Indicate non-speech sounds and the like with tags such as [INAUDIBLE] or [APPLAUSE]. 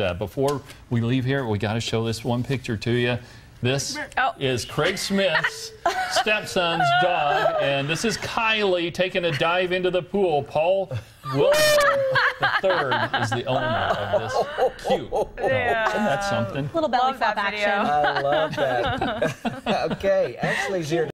uh, before we leave here, we got to show this one picture to you. This Oh. is Craig Smith's [LAUGHS] stepson's dog, and this is Kylie taking a dive into the pool. Paul Wilson III is the owner of this cute [LAUGHS] dog. Yeah. Isn't that something? Little belly flop action. I love that. [LAUGHS] okay, Ashley's here.